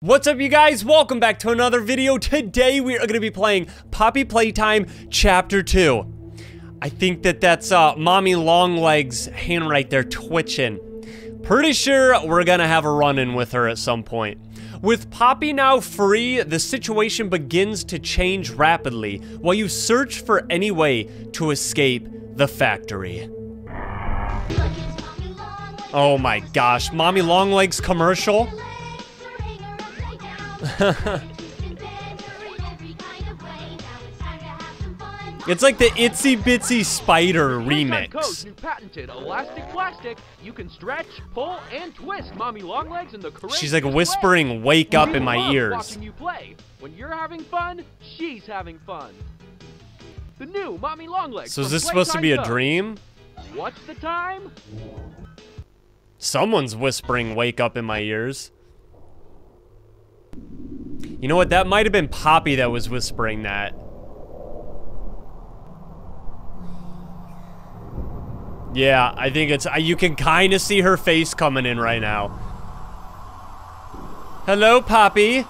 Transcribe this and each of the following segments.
What's up you guys? Welcome back to another video. Today we are going to be playing Poppy Playtime Chapter 2. I think that that's uh, Mommy Longlegs' hand right there twitching. Pretty sure we're going to have a run-in with her at some point. With Poppy now free, the situation begins to change rapidly while you search for any way to escape the factory. Oh my gosh, Mommy Longlegs commercial? It's like the Itsy Bitsy Spider remix. Code's new patented elastic plastic. You can stretch, pull, and twist Mommy Longlegs in the correct She's like whispering, "Wake up!" In my ears. Watching you play. When you're having fun, she's having fun. The new Mommy Longlegs. So is this supposed to be a dream? What's the time? Someone's whispering, "Wake up!" in my ears. You know what? That might have been Poppy that was whispering that. Yeah, I think it's. You can kind of see her face coming in right now. Hello, Poppy.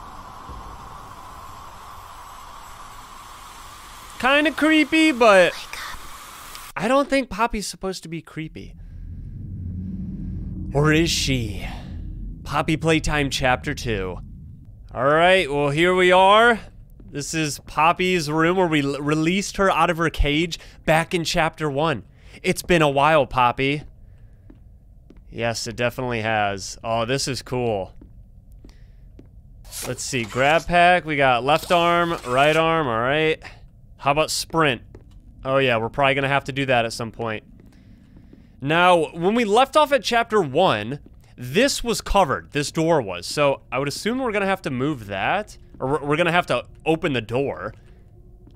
Kind of creepy, but I don't think Poppy's supposed to be creepy. Or is she? Poppy Playtime Chapter 2. Alright, well, here we are. This is Poppy's room where we released her out of her cage back in Chapter 1. It's been a while, Poppy. Yes, it definitely has. Oh, this is cool. Let's see, grab pack. We got left arm, right arm, alright. How about sprint? Oh yeah, we're probably gonna have to do that at some point. Now, when we left off at chapter one, this was covered. This door was. So I would assume we're gonna have to move that. Or we're- we're gonna have to open the door.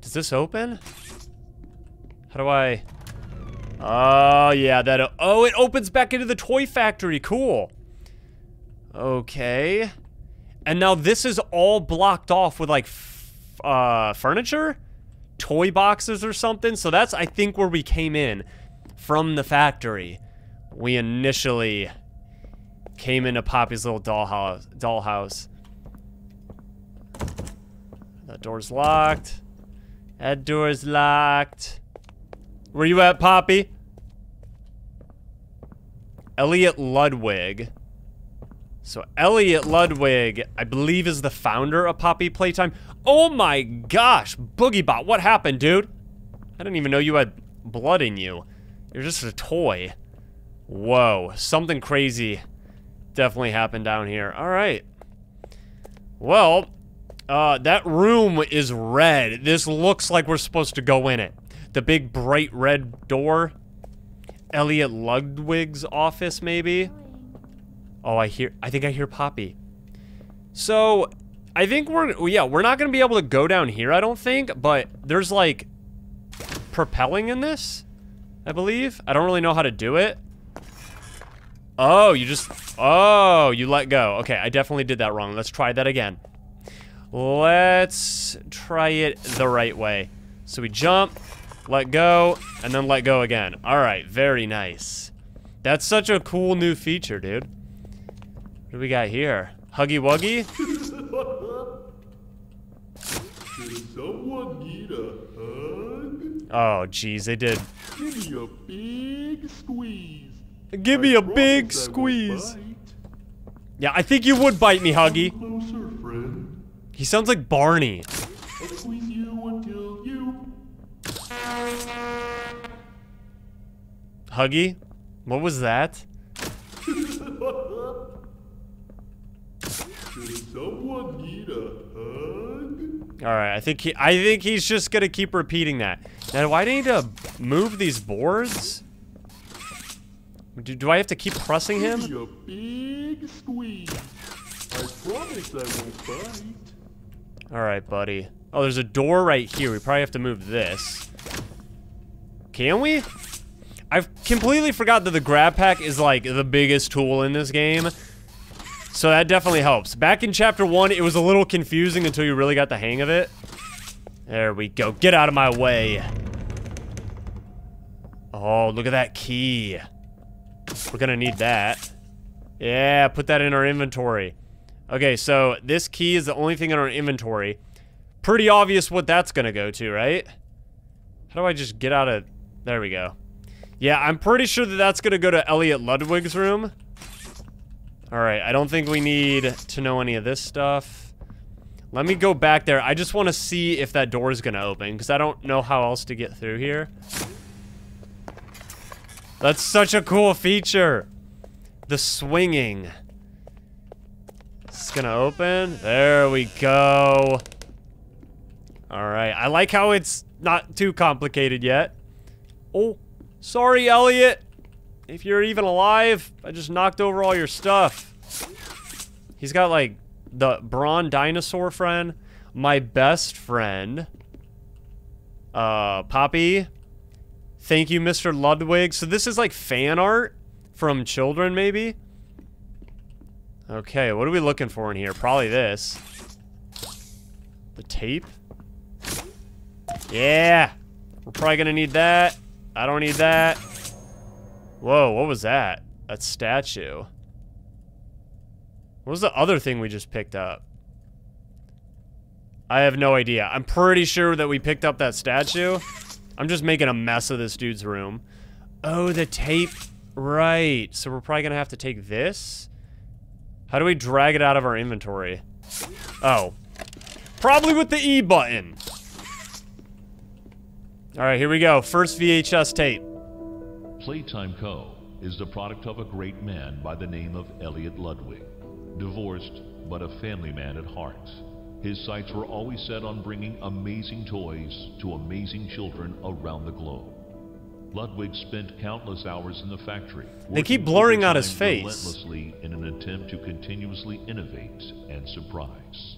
Does this open? How do I... Oh, yeah, that... Oh, it opens back into the toy factory. Cool. Okay. And now this is all blocked off with, like, uh, furniture? Toy boxes or something? So that's, I think, where we came in from the factory. We initially came into Poppy's little dollhouse. dollhouse. That door's locked. That door's locked. Where you at, Poppy? Elliot Ludwig. So Elliot Ludwig, I believe, is the founder of Poppy Playtime. Oh my gosh, Boogie Bot, what happened, dude? I didn't even know you had blood in you. You're just a toy. Whoa, something crazy definitely happened down here. All right. Well, uh, that room is red. This looks like we're supposed to go in it. The big bright red door. Elliot Ludwig's office, maybe? Oh, I hear, I think I hear Poppy. So, I think we're, yeah, we're not gonna be able to go down here, I don't think, but there's like propelling in this, I believe. I don't really know how to do it. Oh, you just, oh, you let go. Okay, I definitely did that wrong. Let's try that again. Let's try it the right way. So we jump, let go, and then let go again. All right, very nice. That's such a cool new feature, dude. What do we got here? Huggy Wuggy? Someone need a hug? Oh, geez, they did. Give me a big squeeze. Give me a big promise I won't squeeze. Yeah, I think you would bite me, Huggy. He sounds like Barney. I'll squeeze you until you. Huggy? What was that? Does someone need a hug? All right, I think he, I think he's just gonna keep repeating that. Now, do I need to move these boards? Do, do I have to keep pressing him? Big squeeze. I promise I won't bite. All right, buddy. Oh, there's a door right here. We probably have to move this. Can we? I've completely forgot that the grab pack is like the biggest tool in this game. So that definitely helps. Back in chapter one, it was a little confusing until you really got the hang of it. There we go. Get out of my way. Oh, look at that key. We're gonna need that. Yeah, put that in our inventory. Okay, so this key is the only thing in our inventory. Pretty obvious what that's gonna go to, right? How do I just get out of... There we go. Yeah, I'm pretty sure that that's gonna go to Elliot Ludwig's room. Alright, I don't think we need to know any of this stuff. Let me go back there. I just want to see if that door is gonna open, because I don't know how else to get through here. That's such a cool feature. The swinging. It's gonna open. There we go. Alright, I like how it's not too complicated yet. Oh, sorry, Elliot. If you're even alive, I just knocked over all your stuff. He's got, like, the Bron dinosaur friend. My best friend. Uh, Poppy. Thank you, Mr. Ludwig. So this is, like, fan art from children, maybe? Okay, what are we looking for in here? Probably this. The tape? Yeah! We're probably gonna need that. I don't need that. Whoa, what was that? That statue. What was the other thing we just picked up? I have no idea. I'm pretty sure that we picked up that statue. I'm just making a mess of this dude's room. Oh, the tape. Right. So we're probably gonna have to take this. How do we drag it out of our inventory? Oh. Probably with the E button. Alright, here we go. First VHS tape. Playtime Co. is the product of a great man by the name of Elliot Ludwig. Divorced, but a family man at heart. His sights were always set on bringing amazing toys to amazing children around the globe. Ludwig spent countless hours in the factory. They keep blurring out his face. Relentlessly in an attempt to continuously innovate and surprise.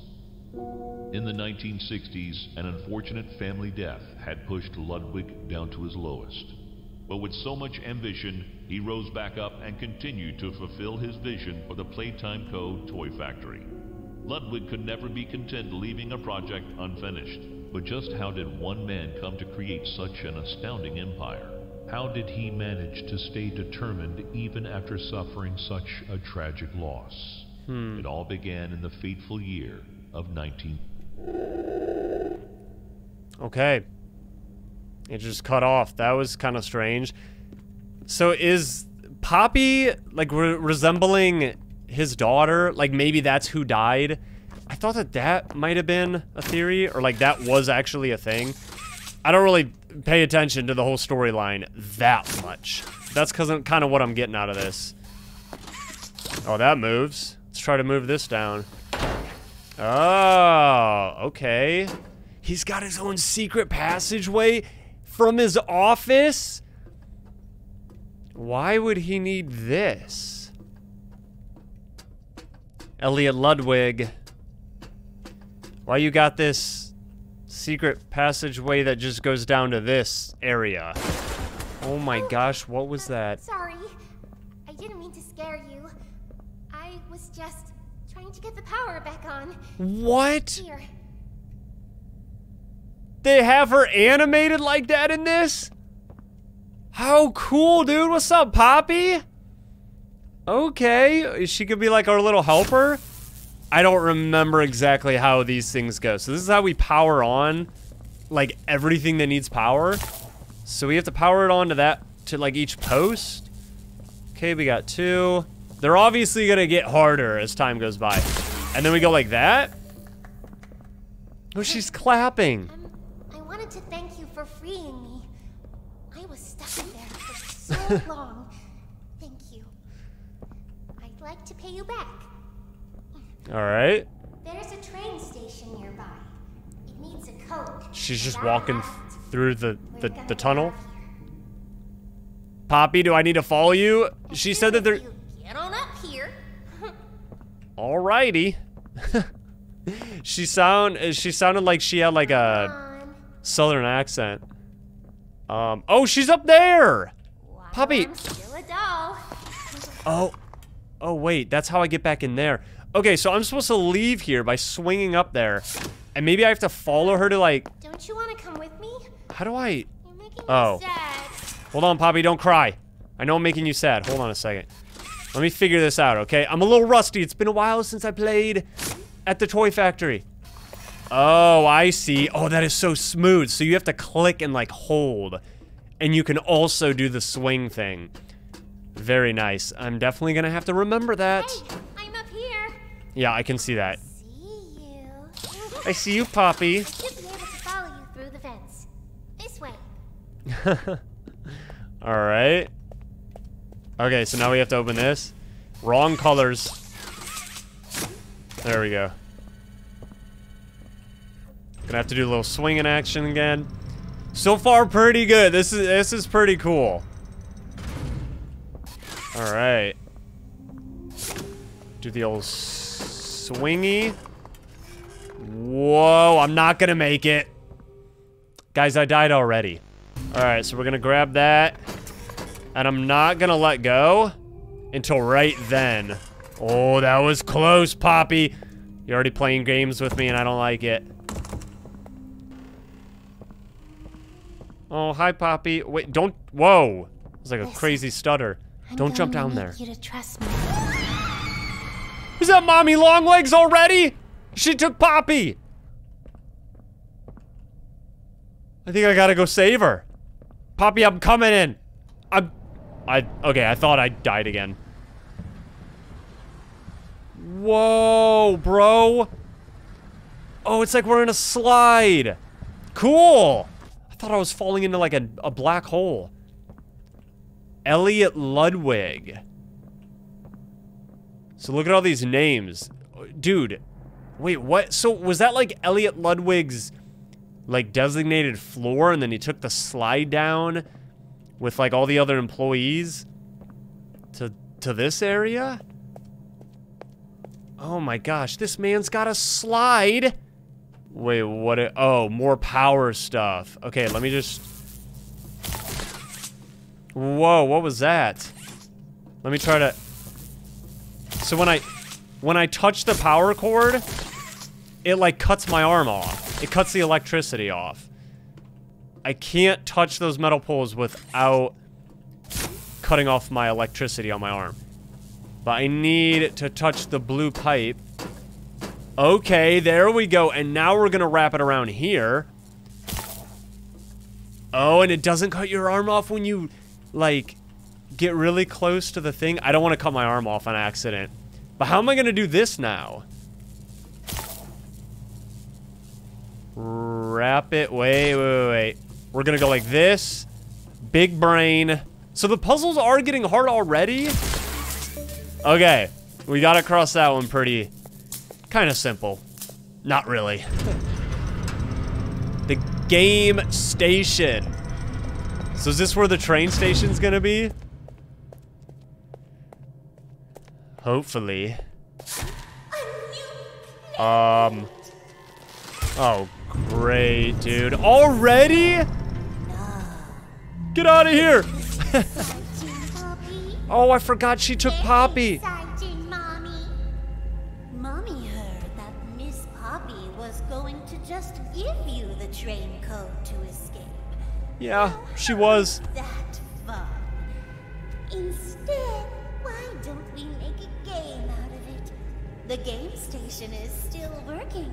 In the 1960s, an unfortunate family death had pushed Ludwig down to his lowest. But with so much ambition, he rose back up and continued to fulfill his vision for the Playtime Co. toy factory. Ludwig could never be content leaving a project unfinished. But just how did one man come to create such an astounding empire? How did he manage to stay determined even after suffering such a tragic loss? Hmm. It all began in the fateful year of 19... Okay. It just cut off. That was kind of strange. So is Poppy like re resembling his daughter? Like maybe that's who died? I thought that that might have been a theory or like that was actually a thing. I don't really pay attention to the whole storyline that much. That's cuz I'm, kind of what I'm getting out of this. Oh, that moves. Let's try to move this down. Oh, okay. He's got his own secret passageway from his office? Why would he need this? Elliot Ludwig. Why you got this secret passageway that just goes down to this area? Oh my oh, gosh, what was that? Sorry. I didn't mean to scare you. I was just trying to get the power back on. What? Here. They have her animated like that in this? How cool, dude. What's up, Poppy? Okay. She could be like our little helper. I don't remember exactly how these things go. So this is how we power on like everything that needs power. So we have to power it on to that, to like each post. Okay, we got two. They're obviously gonna get harder as time goes by. And then we go like that. Oh, she's clapping. Um, I wanted to thank you for freeing me. I was stuck in there for so long. Thank you. I'd like to pay you back. All right. There's a train station nearby. It needs a coat. She's just walking through the, the, the tunnel. out of here." Poppy, do I need to follow you? She said that Here they're... Get on up here. Alrighty. she sound she sounded like she had like a southern accent. Um oh she's up there! While Puppy. I'm still a doll. Oh Oh wait, that's how I get back in there. Okay, so I'm supposed to leave here by swinging up there. And maybe I have to follow her to like Don't you want to come with me? how do I You're making Oh. me sad. Hold on, Poppy, don't cry. I know I'm making you sad. Hold on a second. Let me figure this out, okay? I'm a little rusty. It's been a while since I played at the toy factory. Oh, I see. Oh, that is so smooth. So you have to click and like hold. And you can also do the swing thing. Very nice. I'm definitely gonna have to remember that. Hey, I'm up here. Yeah, I can see that. See you. I see you, Poppy. Should be able to follow you through the fence. This way. All right. Okay, so now we have to open this. Wrong colors. There we go. Gonna have to do a little swinging action again. So far, pretty good. This is this is pretty cool. All right. Do the old swingy. Whoa! I'm not gonna make it. Guys, I died already. Alright, so we're gonna grab that. And I'm not gonna let go until right then. Oh, that was close, Poppy. You're already playing games with me and I don't like it. Oh, hi, Poppy. Wait, don't. Whoa. It's like a crazy stutter. I'm don't jump down there. You to trust me. Is that Mommy Longlegs already? She took Poppy. I think I gotta go save her. Poppy, I'm coming in. I'm. I. Okay, I thought I died again. Whoa, bro. Oh, it's like we're in a slide. Cool. I thought I was falling into like a, a black hole. Elliot Ludwig. So look at all these names. Dude, wait, what? So was that like Elliot Ludwig's like designated floor and then he took the slide down with like all the other employees to to this area? Oh my gosh, this man's got a slide. Wait, what? It, oh, more power stuff. Okay, let me just. Whoa, what was that? Let me try to. So when I, when I touch the power cord, it like cuts my arm off. It cuts the electricity off. I can't touch those metal poles without cutting off my electricity on my arm. But I need to touch the blue pipe. Okay, there we go. And now we're gonna wrap it around here. Oh, and it doesn't cut your arm off when you, like, get really close to the thing. I don't want to cut my arm off on accident. But how am I gonna do this now? Wrap it. Wait, wait, wait. We're gonna go like this. Big brain. So the puzzles are getting hard already? Okay. We gotta cross that one pretty... Kind of simple. Not really. the game station. So is this where the train station's gonna be? Hopefully. Um. Oh, great, dude. Already? Get out of here! Oh, I forgot she took Poppy. Yeah, she was. That fun. Instead, why don't we make a game out of it? The game station is still working.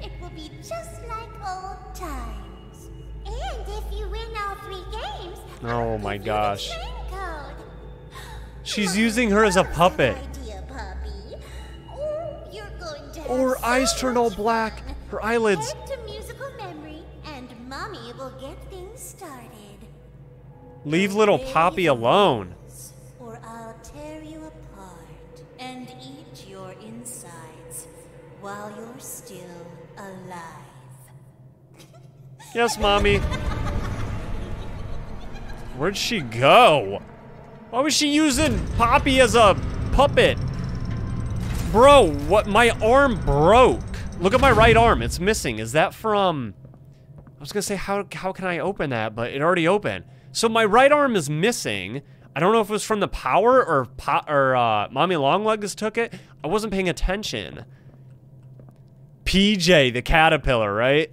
It will be just like old times. And if you win all three games, Oh I'll my give you the gosh. She's using her as a puppet. Idea. Or you're going to have her so eyes turn all black. Her eyelids. Head to musical memory, and Mommy will get things started. Leave little Poppy alone. Or I'll tear you apart and eat your insides while you're still alive. Yes, mommy. Where'd she go? Why was she using Poppy as a puppet? Bro, what? My arm broke. Look at my right arm. It's missing. Is that from... I was gonna say, how, how can I open that? But it already opened. So my right arm is missing. I don't know if it was from the power or po or uh, Mommy Longlegs took it. I wasn't paying attention. PJ, the caterpillar, right?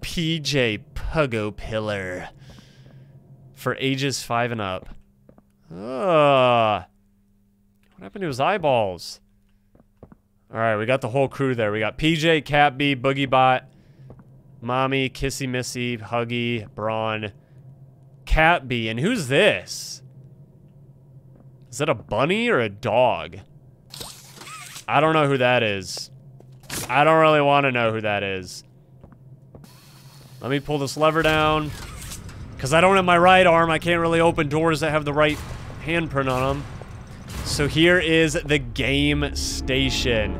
PJ Pug-a-Pillar. For ages five and up. Ugh. What happened to his eyeballs? All right, we got the whole crew there. We got PJ, Cat-Bee, Boogie Bot, Mommy, Kissy Missy, Huggy, Bron, Cat B, and who's this? Is that a bunny or a dog? I don't know who that is. I don't really want to know who that is. Let me pull this lever down. Because I don't have my right arm, I can't really open doors that have the right handprint on them. So here is the game station.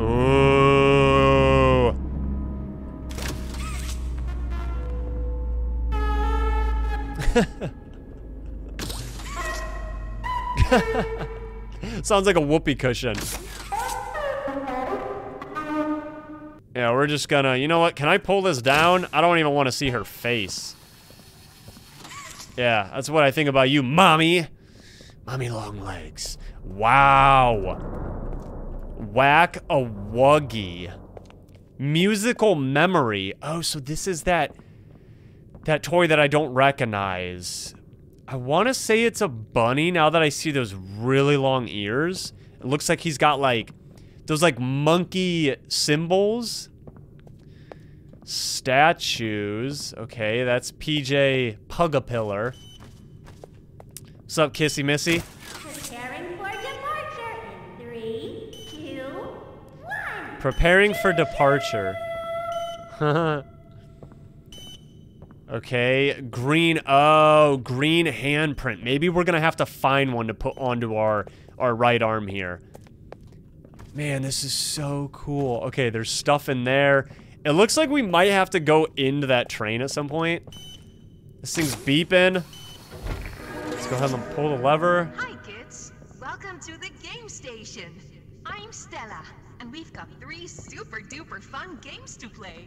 Ooh. Sounds like a whoopee cushion. Yeah, we're just gonna... You know what? Can I pull this down? I don't even want to see her face. Yeah, that's what I think about you, mommy. Mommy long legs. Wow. Whack a wuggy. Musical memory. Oh, so this is that... That toy that I don't recognize. I want to say it's a bunny now that I see those really long ears. It looks like he's got like those like monkey symbols. Statues. Okay, that's PJ Pug-a-Pillar. What's up, Kissy Missy? Preparing for departure three, two, one. Preparing for departure. okay, green. Oh, green handprint. Maybe we're gonna have to find one to put onto our our right arm here. Man, this is so cool. Okay, there's stuff in there. It looks like we might have to go into that train at some point. This thing's beeping. Let's go ahead and pull the lever. Hi, kids. Welcome to the game station. I'm Stella, and we've got three super duper fun games to play.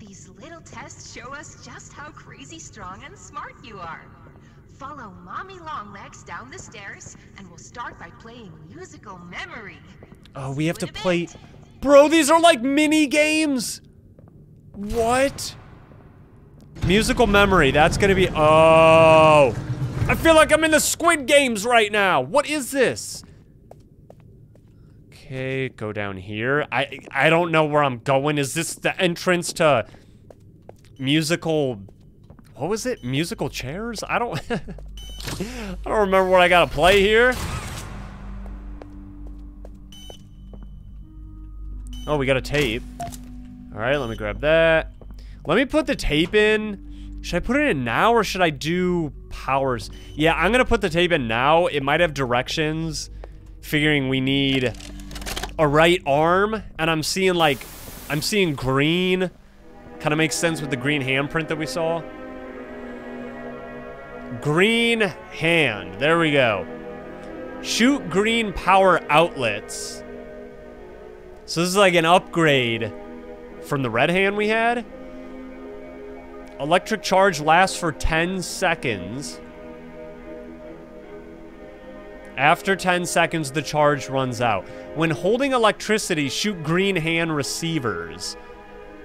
These little tests show us just how crazy strong and smart you are. Follow Mommy Longlegs down the stairs, and we'll start by playing musical memory. Oh, we have to play. Bro, these are like mini games. What? Musical memory. That's gonna be. Oh. I feel like I'm in the Squid Games right now. What is this? Okay, go down here. I I don't know where I'm going. Is this the entrance to musical? What was it? Musical chairs? I don't. I don't remember what I gotta play here. Oh, we got a tape. All right, let me grab that. Let me put the tape in. Should I put it in now or should I do powers? Yeah, I'm gonna put the tape in now. It might have directions, figuring we need a right arm, and I'm seeing like, I'm seeing green. Kind of makes sense with the green handprint that we saw. Green hand, there we go. Shoot green power outlets. So this is like an upgrade from the red hand we had. Electric charge lasts for 10 seconds. After 10 seconds, the charge runs out. When holding electricity, shoot green hand receivers.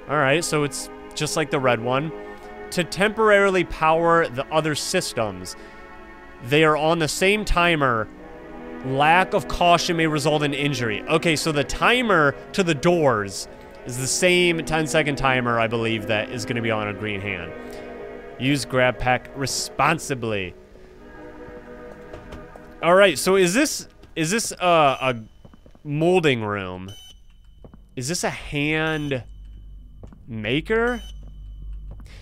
All right, so it's just like the red one. To temporarily power the other systems, they are on the same timer Lack of caution may result in injury. Okay, so the timer to the doors is the same 10 second timer, I believe, that is going to be on a green hand. Use grab pack responsibly. All right, so is this is this uh, a molding room? Is this a hand maker?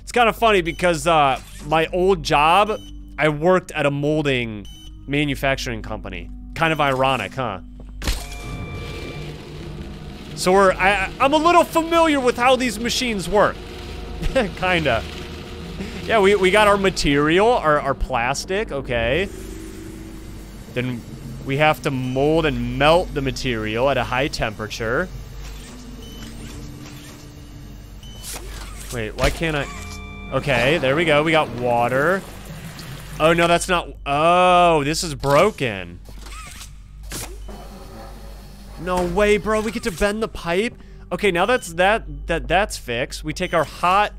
It's kind of funny because uh, my old job, I worked at a molding manufacturing company. Kind of ironic, huh? So we're, I, I'm a little familiar with how these machines work. Kinda. Yeah, we, we got our material, our, our plastic, okay. Then we have to mold and melt the material at a high temperature. Wait, why can't I? Okay, there we go. We got water. Oh, no, that's not... Oh, this is broken. No way, bro. We get to bend the pipe? Okay, now that's that that that's fixed. We take our hot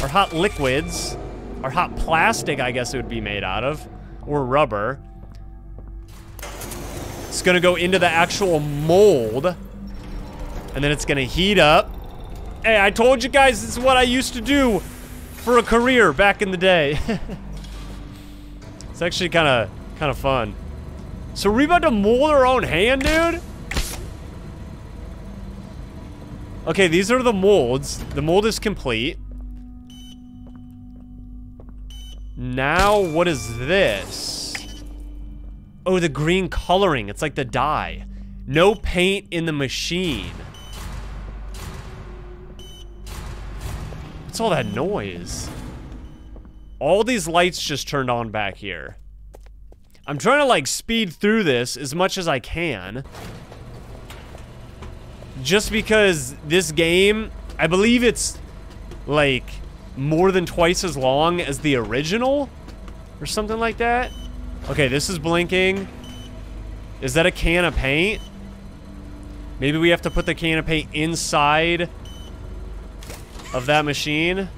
our hot liquids, our hot plastic, I guess it would be made out of, or rubber. It's gonna go into the actual mold. And then it's gonna heat up. Hey, I told you guys this is what I used to do for a career back in the day. it's actually kind of kind of fun. So we about to mold our own hand, dude? Okay, these are the molds. The mold is complete. Now, what is this? Oh, the green coloring. It's like the dye. No paint in the machine. What's all that noise? All these lights just turned on back here. I'm trying to like speed through this as much as I can. Just because this game, I believe it's like more than twice as long as the original or something like that. Okay, this is blinking. Is that a can of paint? Maybe we have to put the can of paint inside of that machine.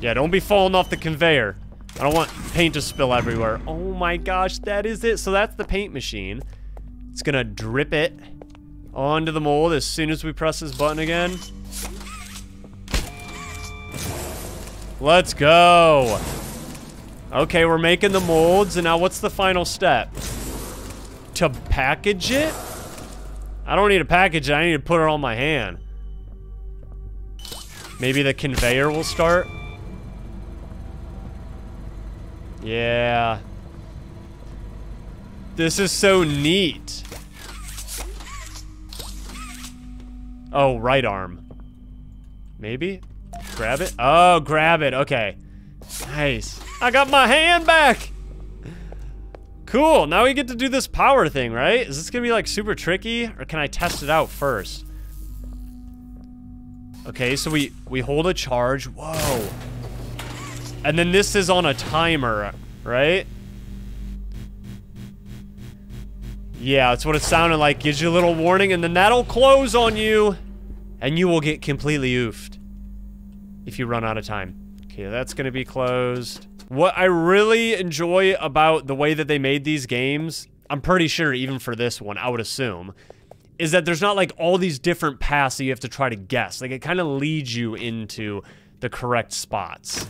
Yeah, don't be falling off the conveyor. I don't want paint to spill everywhere. Oh my gosh, that is it. So that's the paint machine. It's gonna drip it onto the mold as soon as we press this button again. Let's go. Okay, we're making the molds, and now what's the final step? To package it? I don't need to package it, I need to put it on my hand. Maybe the conveyor will start? Yeah. This is so neat. Oh, right arm. Maybe? Grab it? Oh, grab it. Okay. Nice. I got my hand back! Cool. Now we get to do this power thing, right? Is this gonna be like super tricky? Or can I test it out first? Okay, so we, we hold a charge. Whoa. And then this is on a timer, right? Yeah, that's what it sounded like. Gives you a little warning, and then that'll close on you. And you will get completely oofed. If you run out of time. Okay, that's gonna be closed. What I really enjoy about the way that they made these games, I'm pretty sure even for this one, I would assume, is that there's not like all these different paths that you have to try to guess. Like it kind of leads you into the correct spots.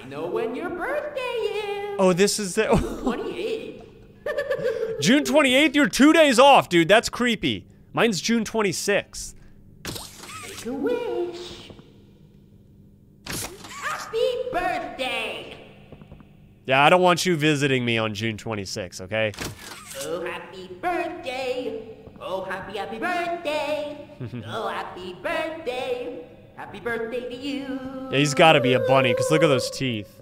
I know when your birthday is. Oh, this is the 28. June 28th. You're two days off, dude. That's creepy. Mine's June 26th. Make a wish. Happy birthday. Yeah, I don't want you visiting me on June 26th. Okay. Oh, happy birthday. Oh, happy, happy birthday. oh, happy birthday. Happy birthday to you. Yeah, he's got to be a bunny because look at those teeth.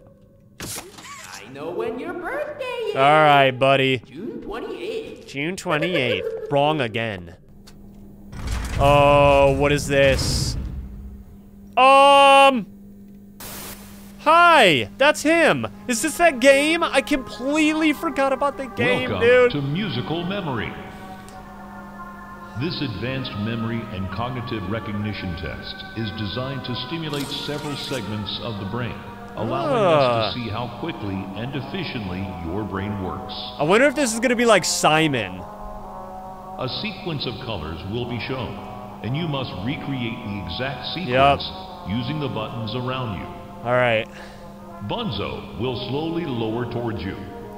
I know when your birthday is. All right, buddy. June 28th. June 28th. Wrong again. Oh, what is this? Um. Hi, that's him. Is this that game? I completely forgot about the game, Welcome dude. to musical memory. This advanced memory and cognitive recognition test is designed to stimulate several segments of the brain, allowing Ah. us to see how quickly and efficiently your brain works. I wonder if this is gonna be like Simon. A sequence of colors will be shown, and you must recreate the exact sequence using the buttons around you. All right. Bunzo will slowly lower towards you.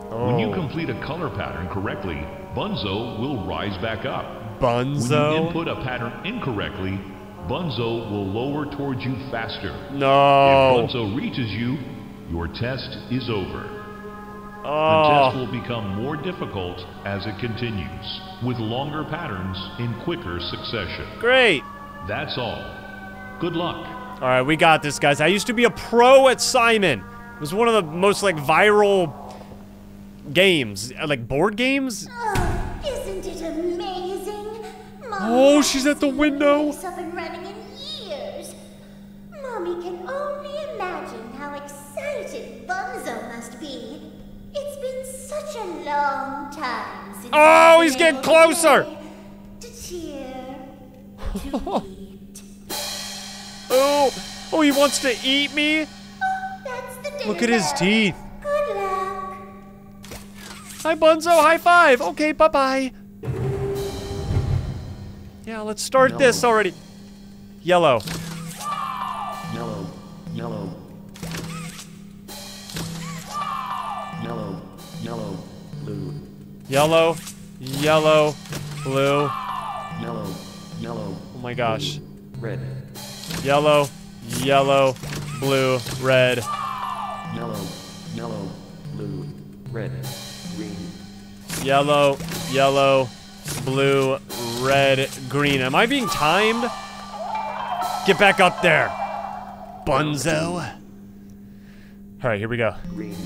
When you Oh. complete a color pattern correctly, Bunzo will rise back up. Bunzo? When you input a pattern incorrectly, Bunzo will lower towards you faster. No. If Bunzo reaches you, your test is over. Oh. The test Oh. will become more difficult as it continues, with longer patterns in quicker succession. Great. That's all. Good luck. All right, we got this, guys. I used to be a pro at Simon. It was one of the most like viral games, like board games. Oh, isn't it amazing? Mommy Oh, she's at the window. this up and running in years. Mommy can only imagine how excited Bunzo must be. It's been such a long time since. Oh, he's getting closer. To cheer. To. Oh, oh, he wants to eat me. Oh, that's the dinner Look at his bell. teeth. Good luck. Hi, Bunzo. High five. Okay, bye bye. Yeah, let's start this already. Yellow. Yellow, yellow. Yellow, yellow, blue. Yellow. Yellow. Blue. Yellow, yellow. Oh my gosh. Red, Yellow. Yellow. Blue. Red. yellow, yellow, blue, red, green. Yellow. Yellow. Blue. Red. Green. Am I being timed? Get back up there. Bunzo. All right, here we go. Green.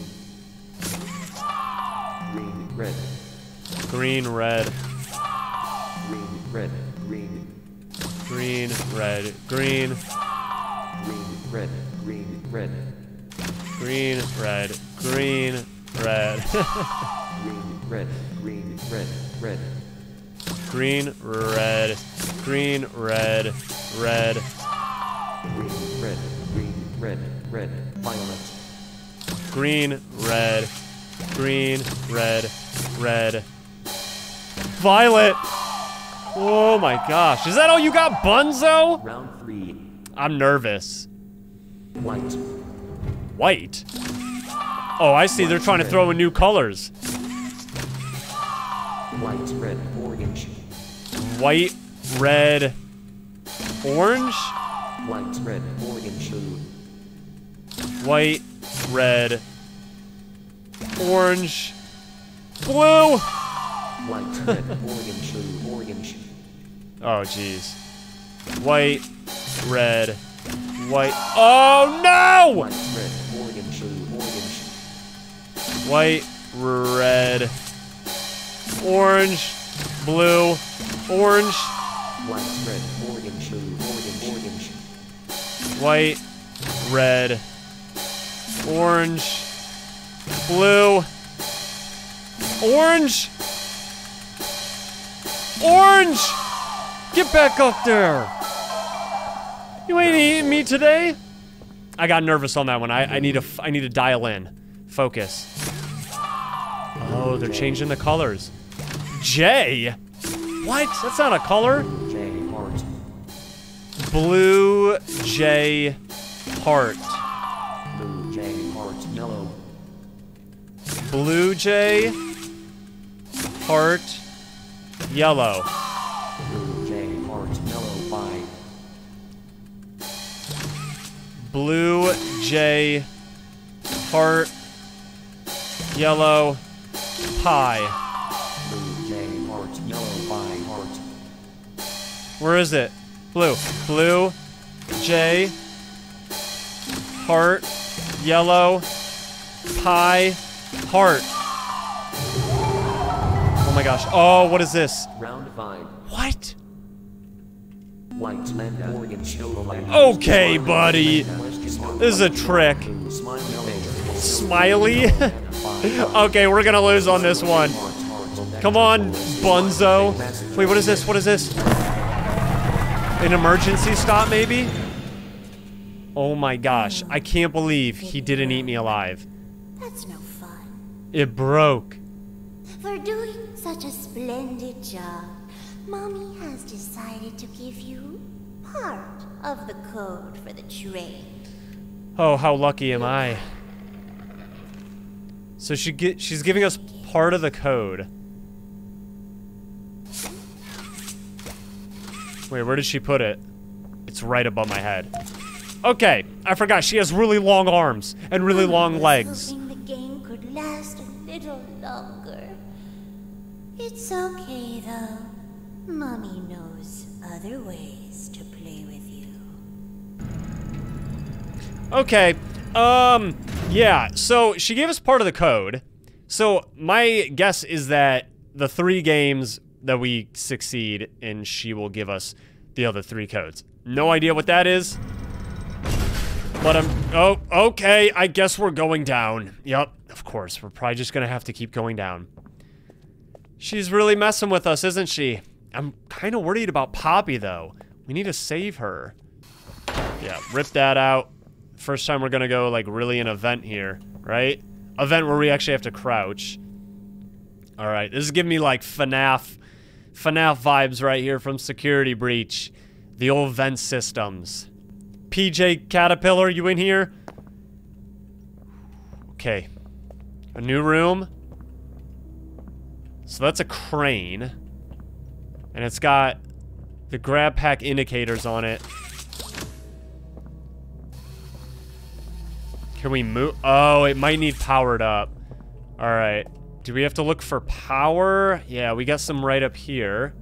Green, red, Green, red, green, red, green, red, green, green, red, green, red, green, red, green, red, green, red, green, red, red, green, red, green, red, red, green, red, green, red, red, violet, green, red, green, red, red, violet. Oh my gosh. Is that all you got, Bunzo? round three, I'm nervous. white, White? Oh, I see. They're trying to throw in new colors. white, red, orange, White, red, orange? white, red, orange, blue, White, red, orange, blue. white, red, orange, blue, orange, Oh, jeez. White, red, white. Oh, no! white, red, orange, blue, orange, White, red, orange, white, red, orange, blue, orange, orange! Get back up there! You ain't eating me today? I got nervous on that one. I, I need to I need to dial in. Focus. Oh, they're changing the colors. J? What? That's not a color. J, heart, Blue J heart. blue, J, heart, yellow, Blue Jay, heart, yellow. Blue J heart, yellow, pie. blue, J, heart, yellow, by, heart, Where is it? Blue. Blue, J, heart, yellow, pie, heart. Oh my gosh. Oh, what is this? round five, What? Okay, buddy. This is a trick. Smiley? okay, we're gonna lose on this one. Come on, Bunzo. Wait, what is this? What is this? An emergency stop, maybe? Oh my gosh, I can't believe he didn't eat me alive. That's no fun. It broke. For doing such a splendid job, Mommy has decided to give you part of the code for the train. Oh, how lucky am I? So she get she's giving us part of the code. Wait, where did she put it? It's right above my head. Okay, I forgot she has really long arms and really long was legs. Hoping the game could last a little longer. It's okay though. Mommy knows other ways to play with you. Okay. Um yeah, so she gave us part of the code. So my guess is that the three games that we succeed and she will give us the other three codes. No idea what that is. But I'm oh okay, I guess we're going down. Yep, of course. We're probably just going to have to keep going down. She's really messing with us, isn't she? I'm kind of worried about Poppy though. We need to save her. Yeah, rip that out. First time we're gonna go like really an event here, right? Event where we actually have to crouch. All right, this is giving me like FNAF, FNAF vibes right here from Security Breach. The old vent systems. PJ Caterpillar, you in here? Okay. A new room. So that's a crane. And it's got the grab pack indicators on it. Can we move? Oh, it might need powered up. All right. Do we have to look for power? Yeah, we got some right up here.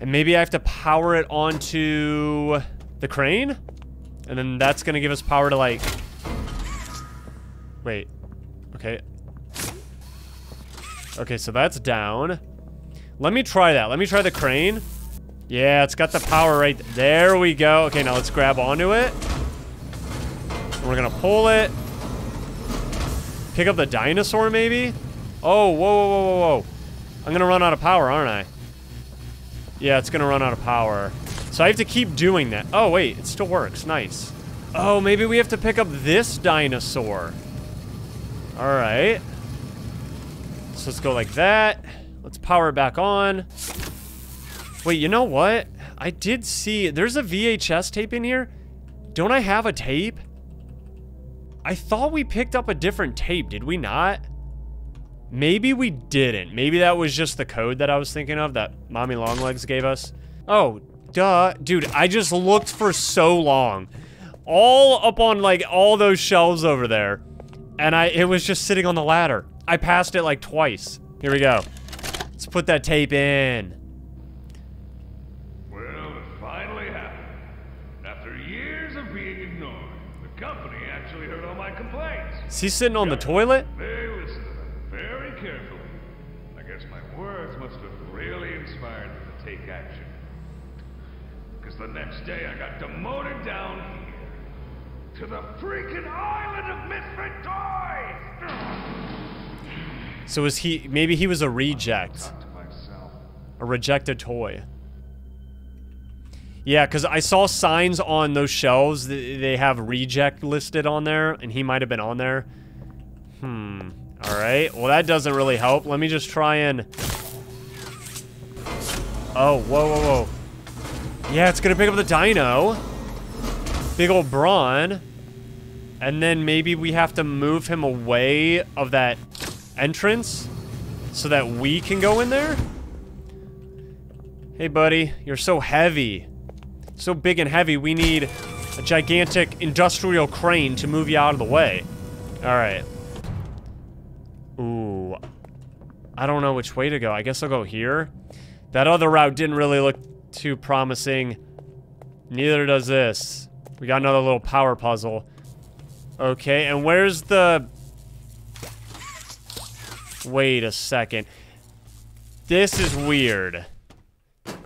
And maybe I have to power it onto the crane? And then that's gonna give us power to like... Wait. Okay. Okay, so that's down. Let me try that. Let me try the crane. Yeah, it's got the power right there. we go. Okay, now let's grab onto it. We're gonna pull it. Pick up the dinosaur, maybe? Oh, whoa, whoa, whoa, whoa, whoa. I'm gonna run out of power, aren't I? Yeah, it's gonna run out of power. So I have to keep doing that. Oh, wait, it still works. Nice. Oh, maybe we have to pick up this dinosaur. Alright. So let's go like that. Let's power back on. Wait, you know what? I did see... There's a VHS tape in here. Don't I have a tape? I thought we picked up a different tape, did we not? Maybe we didn't. Maybe that was just the code that I was thinking of that Mommy Longlegs gave us. Oh, duh. Dude, I just looked for so long. All up on, like, all those shelves over there. And I it was just sitting on the ladder. I passed it, like, twice. Here we go. Let's put that tape in. Well, it finally happened. After years of being ignored, the company actually heard all my complaints. Is he sitting on the toilet? They listened to them very carefully. I guess my words must have really inspired them to take action. Because the next day I got demoted down here. To the freaking island of misfit toys! So was he maybe he was a reject. To A rejected toy. Yeah, because I saw signs on those shelves that they have reject listed on there, and he might have been on there. Hmm. Alright. Well, that doesn't really help. Let me just try and... Oh, whoa, whoa, whoa. Yeah, it's gonna pick up the dino. Big old Bron. And then maybe we have to move him away of that entrance so that we can go in there? Hey, buddy, you're so heavy. So big and heavy, we need a gigantic industrial crane to move you out of the way. Alright. Ooh. I don't know which way to go. I guess I'll go here. That other route didn't really look too promising. Neither does this. We got another little power puzzle. Okay, and where's the... Wait a second. This is weird.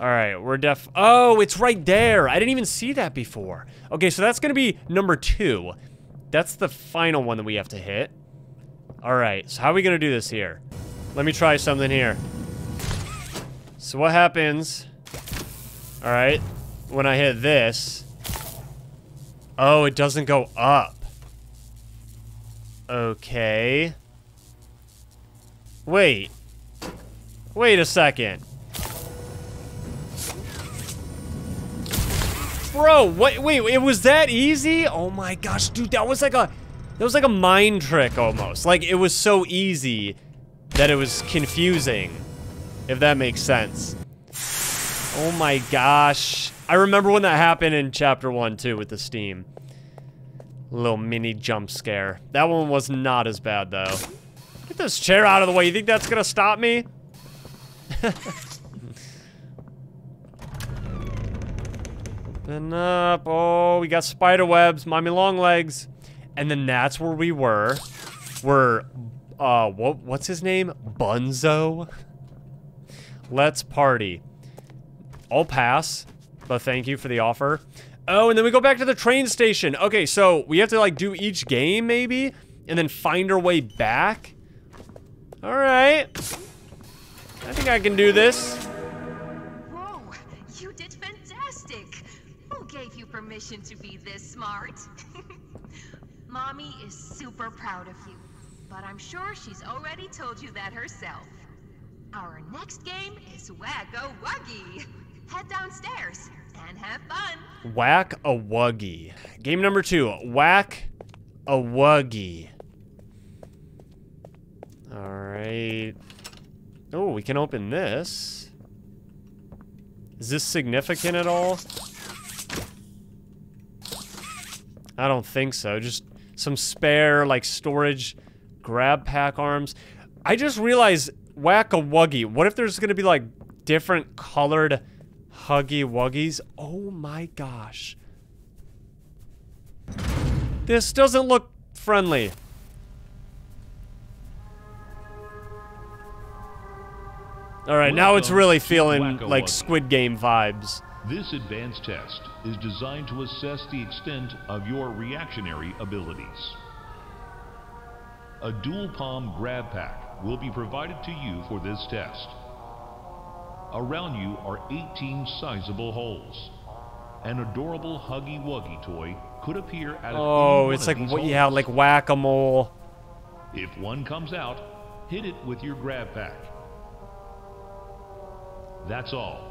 Alright, we're def- Oh, it's right there! I didn't even see that before. Okay, so that's gonna be number two. That's the final one that we have to hit. Alright, so how are we gonna do this here? Let me try something here. So what happens... Alright, when I hit this... Oh, it doesn't go up. Okay. Wait. Wait a second. Bro, what, wait, it was that easy? Oh my gosh, dude, that was like a, that was like a mind trick almost. Like, it was so easy that it was confusing, if that makes sense. Oh my gosh. I remember when that happened in chapter one too with the steam. Little mini jump scare. That one was not as bad though. Get this chair out of the way. You think that's gonna stop me? then up. Oh, we got spider webs. Mommy long legs. And then that's where we were. We're, uh, what, what's his name? Bunzo? Let's party. I'll pass, but thank you for the offer. Oh, and then we go back to the train station. Okay, so we have to, like, do each game, maybe? And then find our way back? All right. I think I can do this. Whoa, you did fantastic. Who gave you permission to be this smart? Mommy is super proud of you. but I'm sure she's already told you that herself. Our next game is Wacko Wuggy. Head downstairs and have fun. Whack a wuggy. Game number two. Whack a wuggy. Alright. Oh, we can open this. Is this significant at all? I don't think so. Just some spare, like, storage grab pack arms. I just realized, whack a wuggy. What if there's gonna be, like, different colored huggy wuggies? Oh my gosh. This doesn't look friendly. Alright, now it's really feeling like Squid Game vibes. This advanced test is designed to assess the extent of your reactionary abilities. A dual palm grab pack will be provided to you for this test. Around you are 18 sizable holes. An adorable Huggy Wuggy toy could appear oh, of Oh, it's like, yeah, like whack-a-mole. If one comes out, hit it with your grab pack. That's all.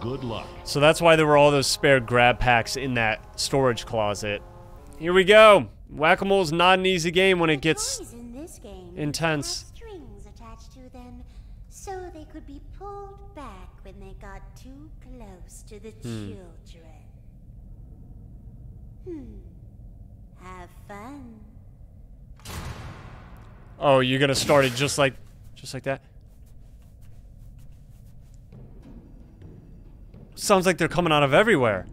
Good luck. So that's why there were all those spare grab packs in that storage closet. Here we go. Whack-a-mole's not an easy game when it gets Toys in this game intense. strings attached to them, so they could be pulled back when they got too close to the children. Hmm. Have fun. Oh, you're gonna start it just like, just like that. Sounds like they're coming out of everywhere.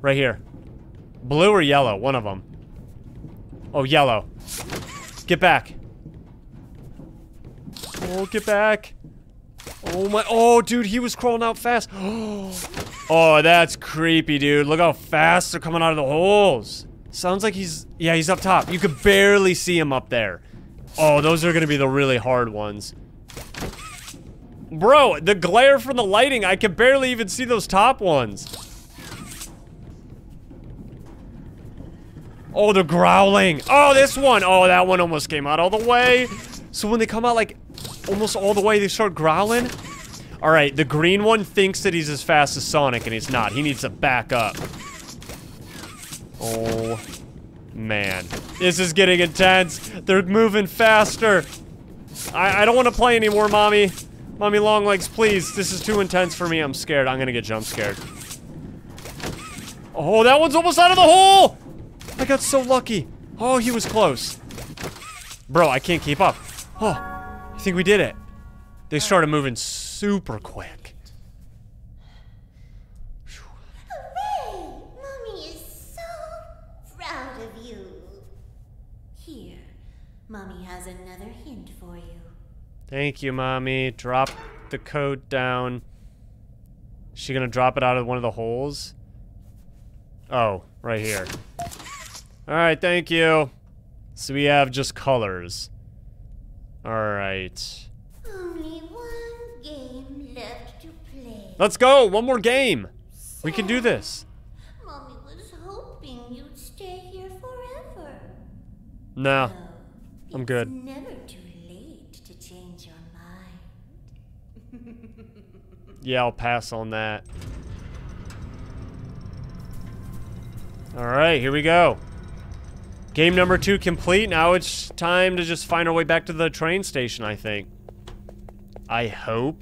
Right here. Blue or yellow, one of them. Oh, yellow. Get back. Oh, get back. Oh my, oh dude, he was crawling out fast. Oh, that's creepy, dude. Look how fast they're coming out of the holes. Sounds like he's, yeah, he's up top. You could barely see him up there. Oh, those are gonna be the really hard ones. Bro, the glare from the lighting, I can barely even see those top ones. Oh, they're growling. Oh, this one. Oh, that one almost came out all the way. So when they come out like almost all the way, they start growling. All right, the green one thinks that he's as fast as Sonic, and he's not. He needs to back up. Oh, man. This is getting intense. They're moving faster. I, I don't want to play anymore, Mommy. Mommy Longlegs, please. This is too intense for me. I'm scared. I'm gonna get jump scared. Oh, that one's almost out of the hole! I got so lucky. Oh, he was close. Bro, I can't keep up. Oh, I think we did it. They started moving super quick. Hooray! Mommy is so proud of you. Here, Mommy has another hint for you. Thank you, Mommy. Drop the code down. Is she gonna drop it out of one of the holes? Oh, right here. Alright, thank you. So we have just colors. Alright. Only one game left to play. Let's go! One more game! We can do this. Mommy was hoping you'd stay here forever. No. No, I'm good. Yeah, I'll pass on that. Alright, here we go. Game number two complete. Now it's time to just find our way back to the train station, I think. I hope.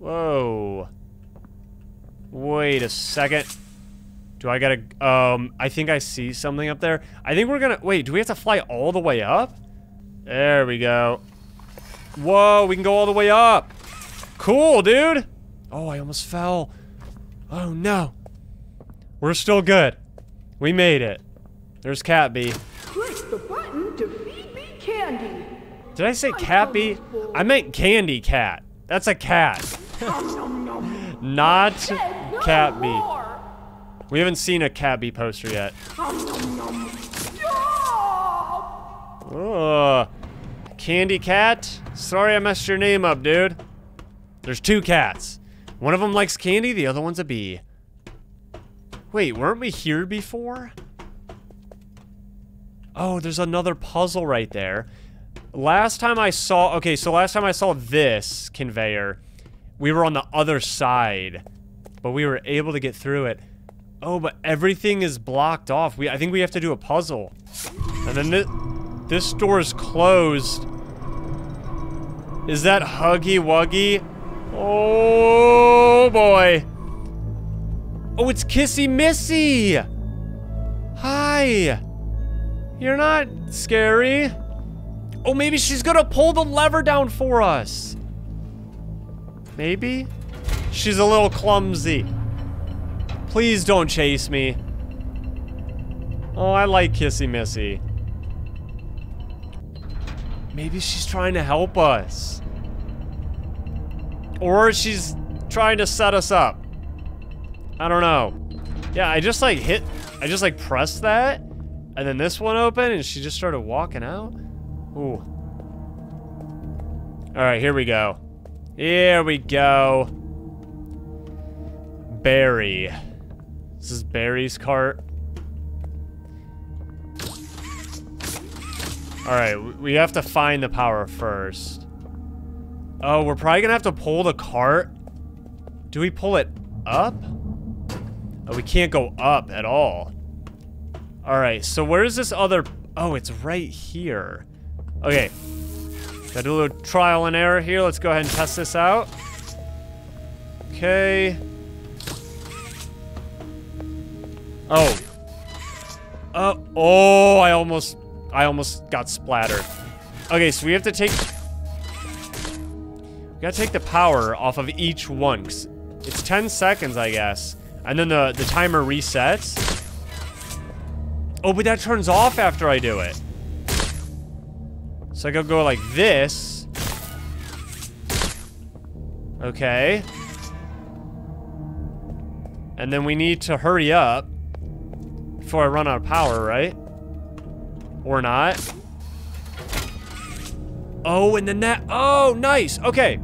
Whoa. Wait a second. Do I gotta, um, I think I see something up there. I think we're gonna, wait, do we have to fly all the way up? There we go. Whoa, we can go all the way up. Cool, dude. Oh, I almost fell. Oh, no. We're still good. We made it. There's Cat-Bee. Push the button to feed me candy. Did I say Cat-Bee? I meant Candy Cat. That's a cat. Not Cat-Bee. We haven't seen a Cat-Bee poster yet. Ugh. Candy Cat? Sorry I messed your name up, dude. There's two cats. One of them likes candy, the other one's a bee. Wait, weren't we here before? Oh, there's another puzzle right there. Last time I saw... Okay, so last time I saw this conveyor, we were on the other side. But we were able to get through it. Oh, but everything is blocked off. We I think we have to do a puzzle. And then this, this door is closed. Is that Huggy Wuggy? Oh, boy. Oh, it's Kissy Missy! Hi! You're not scary. Oh, maybe she's gonna pull the lever down for us. Maybe? She's a little clumsy. Please don't chase me. Oh, I like Kissy Missy. Maybe she's trying to help us. Or she's trying to set us up. I don't know. Yeah, I just like hit, I just like pressed that, and then this one opened, and she just started walking out. Ooh. All right, here we go. Here we go. Barry. This is Barry's cart. All right, we have to find the power first. Oh, we're probably gonna have to pull the cart. Do we pull it up? Oh, we can't go up at all. All right, so where's this other... Oh, it's right here. Okay. Gotta do a little trial and error here. Let's go ahead and test this out. Okay. Oh. Uh, oh, I almost... I almost got splattered. Okay, so we have to take... Gotta take the power off of each one. It's 10 seconds, I guess. And then the, the timer resets. Oh, but that turns off after I do it. So I gotta go like this. Okay. And then we need to hurry up before I run out of power, right? Or not. Oh, and then that... Oh, nice. Okay.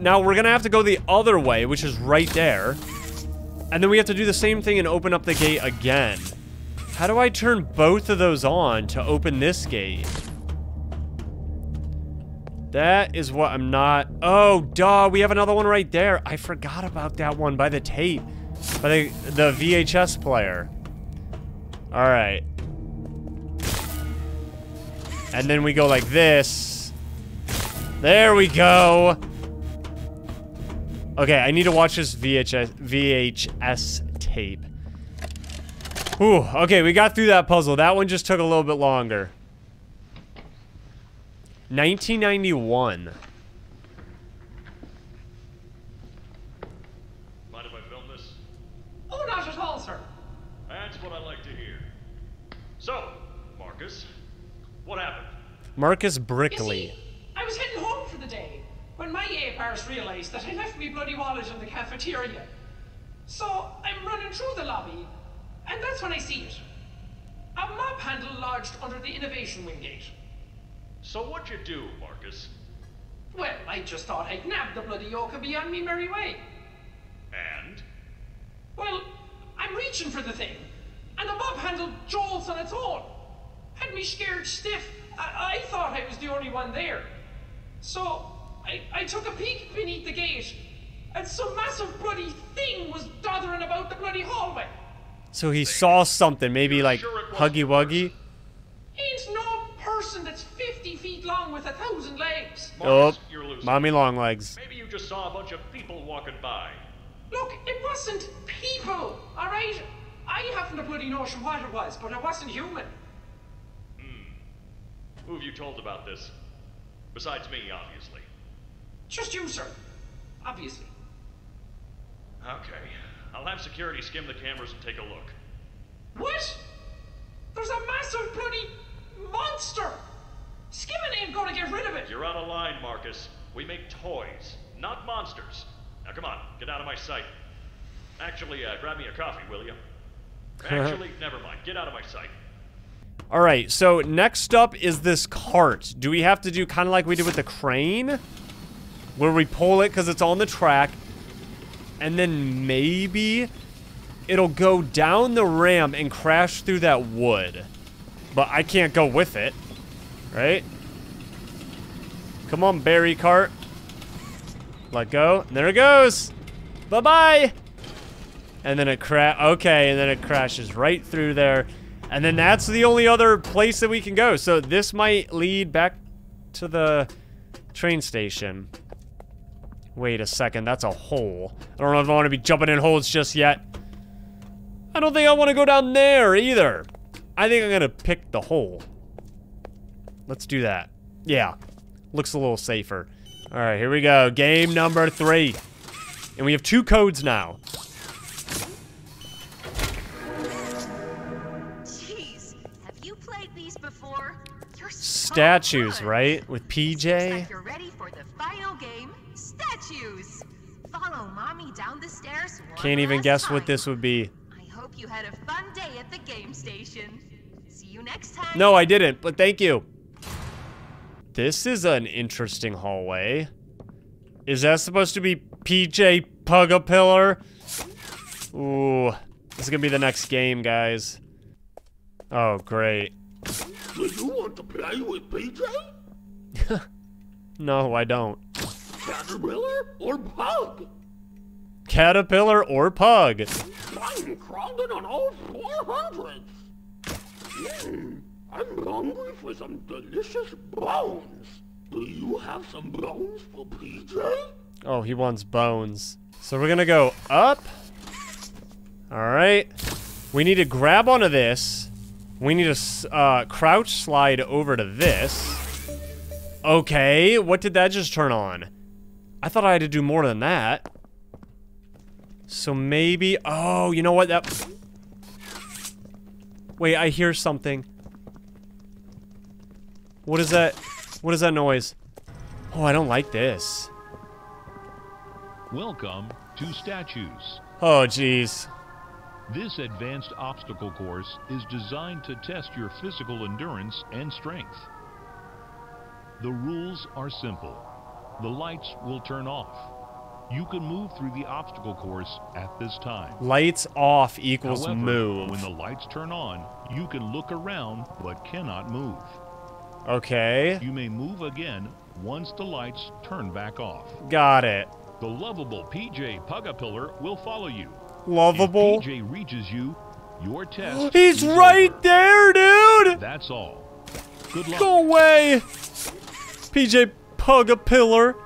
Now we're gonna have to go the other way, which is right there. And then we have to do the same thing and open up the gate again. How do I turn both of those on to open this gate? That is what I'm not... Oh, duh, we have another one right there. I forgot about that one by the tape. By the, the VHS player. Alright. And then we go like this. There we go. Okay, I need to watch this VHS, VHS tape. Ooh, okay, we got through that puzzle. That one just took a little bit longer. 1991. Mind if I film this? Oh, not at all, sir. That's what I like to hear. So, Marcus, what happened? Marcus You Brickley. see, I was heading home for the day when my apars realized that I left me bloody wallet in the cafeteria. So I'm running through the lobby, and that's when I see it. A mop handle lodged under the innovation wing gate. So what'd you do, Marcus? Well, I just thought I'd nab the bloody yoke beyond me merry way. And? Well, I'm reaching for the thing, and the mop handle jolts on its own. Had me scared stiff. I, I thought I was the only one there. So I, I took a peek beneath the gate, and some massive bloody thing was dothering about the bloody hallway. So he saw something, maybe like Huggy Wuggy. Ain't no person that's 50 feet long with a thousand legs. Oh, Marcus, you're losing. mommy long legs. Maybe you just saw a bunch of people walking by. Look, it wasn't people, alright? I haven't a bloody notion what it was, but it wasn't human. Hmm. Who have you told about this? Besides me, obviously. Just you, sir. Obviously. Okay. I'll have security skim the cameras and take a look. What? There's a massive bloody monster! Skimming ain't gonna get rid of it! You're out of line, Marcus. We make toys, not monsters. Now come on, get out of my sight. Actually, uh, grab me a coffee, will you? Actually, never mind. Get out of my sight. All right, so next up is this cart. Do we have to do kind of like we did with the crane? Where we pull it because it's on the track. And then maybe it'll go down the ramp and crash through that wood. but I can't go with it. Right? Come on, berry cart. Let go. And there it goes. Bye-bye. And then it cra- okay, and then it crashes right through there. And then that's the only other place that we can go. So this might lead back to the train station. Wait a second, that's a hole. I don't know if I want to be jumping in holes just yet. I don't think I want to go down there either. I think I'm going to pick the hole. Let's do that. Yeah, looks a little safer. All right, here we go. Game number three. And we have two codes now. Jeez, have you played these before? You're so Statues, good. right? With PJ? like you're ready for the final game, statues. Follow mommy down the stairs. one Can't even last guess time. what this would be. I hope you had a fun day at the game station. See you next time. No, I didn't, but thank you. This is an interesting hallway. Is that supposed to be PJ Pug-a-Pillar? Ooh, this is gonna be the next game, guys. Oh, great. Do you want to play with PJ? No, I don't. Caterpillar or Pug? Caterpillar or Pug? I'm crawling on all 400. Mm, I'm hungry for some delicious bones. Do you have some bones for PJ? Oh, he wants bones. So we're gonna go up. Alright. We need to grab onto this. We need to uh, crouch slide over to this. Okay, what did that just turn on? I thought I had to do more than that. So maybe... Oh, you know what? That... Wait, I hear something. What is that? What is that noise? Oh, I don't like this. Welcome to Statues. Oh, jeez. This advanced obstacle course is designed to test your physical endurance and strength. The rules are simple. The lights will turn off. You can move through the obstacle course at this time. Lights off equals However, move. when the lights turn on, you can look around but cannot move. Okay. You may move again once the lights turn back off. Got it. The lovable PJ Pug-a-Pillar will follow you. Lovable. If PJ reaches you, your test He's right over. there, dude! That's all. Good luck. Go away! PJ Pug-a-Pillar.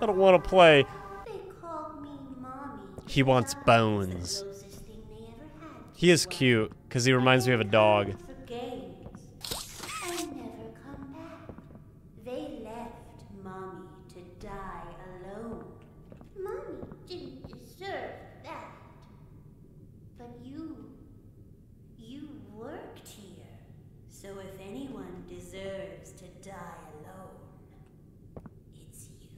I don't want to play. They call me Mommy. He wants bones. Closest thing they ever had He is cute, because he reminds me of a dog. for games. And never come back. They left Mommy to die alone. Mommy didn't deserve that. But you, you worked here. So if anyone deserves to die alone, it's you.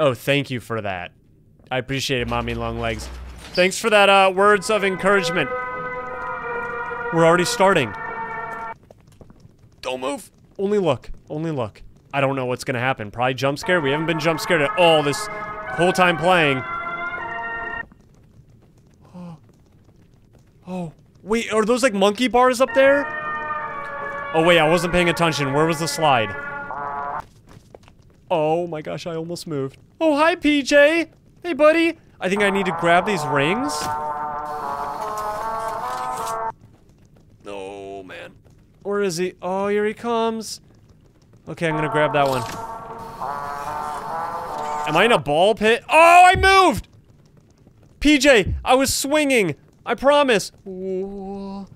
Oh, thank you for that. I appreciate it, Mommy Longlegs. Thanks for that, uh, words of encouragement. We're already starting. Don't move. Only look. Only look. I don't know what's gonna happen. Probably jump scare. We haven't been jump scared at all this whole time playing. Oh. Oh. Wait, are those like monkey bars up there? Oh wait, I wasn't paying attention. Where was the slide? Oh my gosh, I almost moved. Oh, hi, PJ. Hey, buddy. I think I need to grab these rings. Oh, man. Where is he? Oh, here he comes. Okay, I'm gonna grab that one. Am I in a ball pit? Oh, I moved! PJ, I was swinging. I promise. Ooh.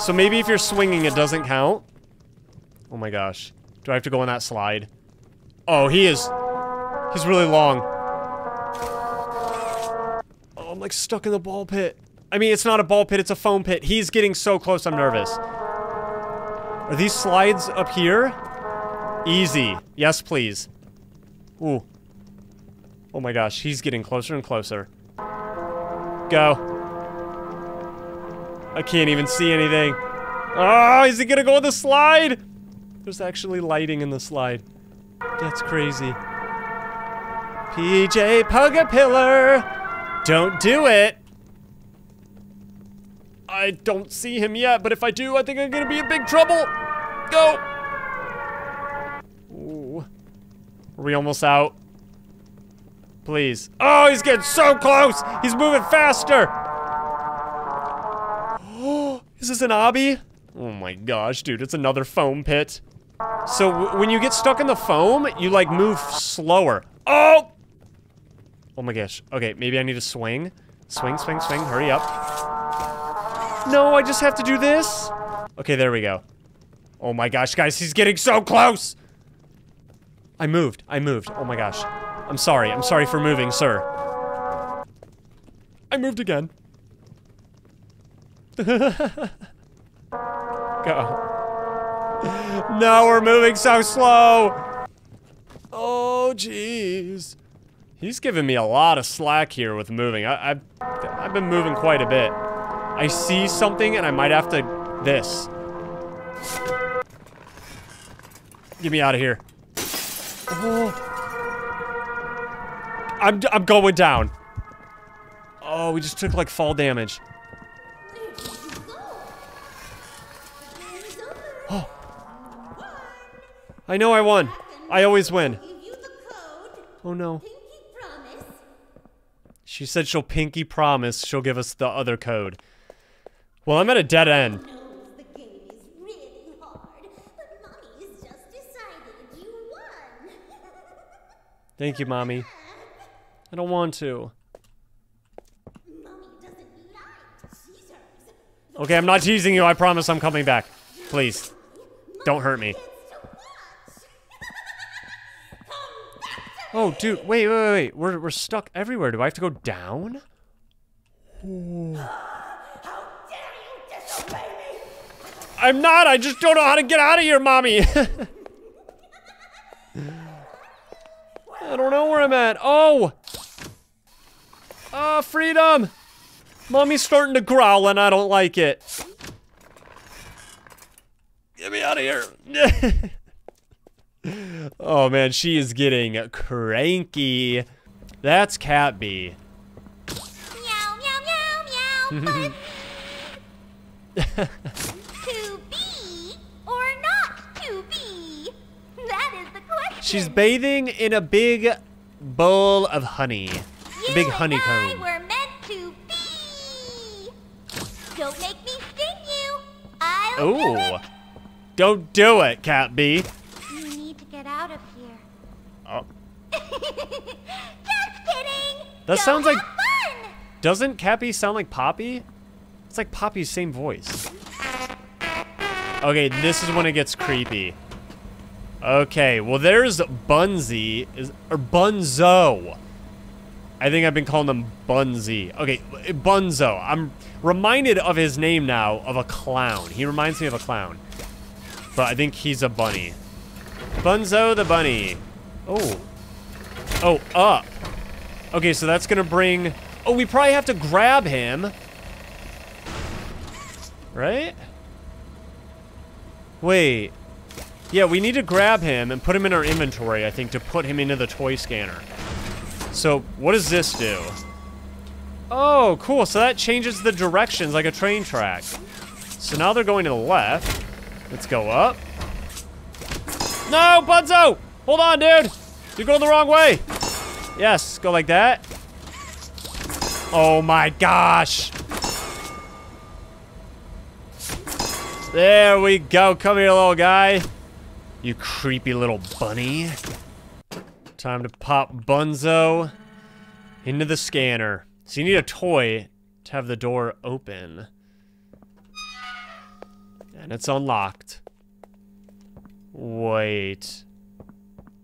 So maybe if you're swinging, it doesn't count? Oh my gosh. Do I have to go on that slide? Oh, he is... He's really long. Oh, I'm like stuck in the ball pit. I mean, it's not a ball pit, it's a foam pit. He's getting so close, I'm nervous. Are these slides up here? Easy. Yes, please. Ooh. Oh my gosh, he's getting closer and closer. Go. I can't even see anything. Oh, is he gonna go on the slide? There's actually lighting in the slide. That's crazy. PJ Pug-a-Pillar! Don't do it! I don't see him yet, but if I do, I think I'm gonna be in big trouble. Go. Ooh. Are we almost out? Please. Oh, he's getting so close. He's moving faster. Is this an obby? Oh my gosh, dude, it's another foam pit. So when you get stuck in the foam, you like move slower. Oh! Oh my gosh. Okay, maybe I need to swing. Swing, swing, swing. Hurry up. No, I just have to do this. Okay, there we go. Oh my gosh, guys, he's getting so close. I moved. I moved. Oh my gosh. I'm sorry. I'm sorry for moving, sir. I moved again. Go. No, we're moving so slow. Oh, jeez. He's giving me a lot of slack here with moving. I, I've, I've been moving quite a bit. I see something and I might have to... This. Get me out of here. Oh. I'm, I'm going down. Oh, we just took like fall damage. I know I won. I always win. Oh no. She said she'll pinky promise she'll give us the other code. Well, I'm at a dead end. Thank you, Mommy. I don't want to. Okay, I'm not teasing you. I promise I'm coming back. Please. Don't hurt me. Oh, dude, wait, wait, wait. We're, we're stuck everywhere. Do I have to go down? I'm not. I just don't know how to get out of here, mommy. I don't know where I'm at. Oh! Ah, oh, freedom! Mommy's starting to growl and I don't like it. Get me out of here. oh man, she is getting cranky. That's Cat-Bee. Meow, meow, meow, meow. to be or not to be? That is the question. She's bathing in a big bowl of honey. You big and honeycomb. Were meant to be. Don't make me sting you. I'll do Oh. it. Don't do it, Cat-Bee. You need to get out of here. Oh. Just kidding. That sounds like- fun. Doesn't Cappy sound like Poppy? It's like Poppy's same voice. Okay, this is when it gets creepy. Okay, well there's Bunzy, is, or Bunzo. I think I've been calling him Bunzy. Okay, Bunzo. I'm reminded of his name now of a clown. He reminds me of a clown. But I think he's a bunny. Bunzo the bunny. Oh. Oh, up. Okay, so that's gonna bring... Oh, we probably have to grab him. Right? Wait. Yeah, we need to grab him and put him in our inventory, I think, to put him into the toy scanner. So, what does this do? Oh, cool. So that changes the directions like a train track. So now they're going to the left. Let's go up. No, Bunzo! Hold on, dude! You're going the wrong way! Yes, go like that. Oh my gosh! There we go. Come here, little guy. You creepy little bunny. Time to pop Bunzo into the scanner. So you need a toy to have the door open. And it's unlocked. Wait.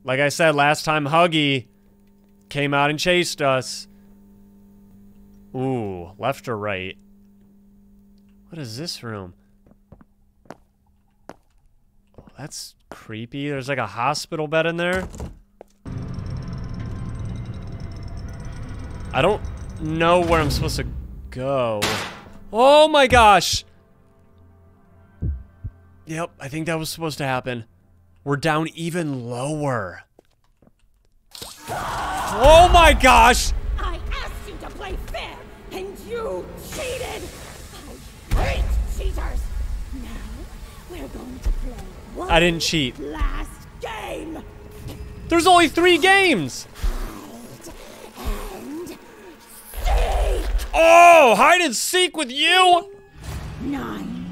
Like I said last time, Huggy came out and chased us. Ooh, left or right? What is this room? Oh, that's creepy. There's like a hospital bed in there. I don't know where I'm supposed to go. Oh my gosh! Yep, I think that was supposed to happen. We're down even lower. Oh my gosh! I asked you to play fair, and you cheated. I cheaters! Now, we're going to play one I didn't cheat. last game! There's only three games. Oh, hide and seek with you. Nine.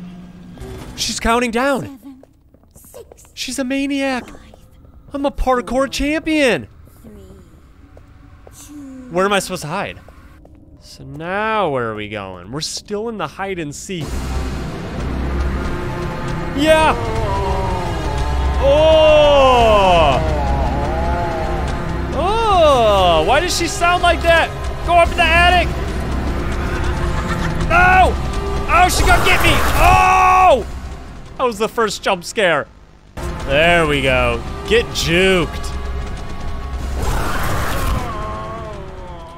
She's counting down. She's a maniac. I'm a parkour champion. Where am I supposed to hide? So now where are we going? We're still in the hide and seek. Yeah. Oh. Oh. Why does she sound like that? Go up in the attic. No. Oh, she gonna get me. Oh. That was the first jump scare. There we go. Get juked.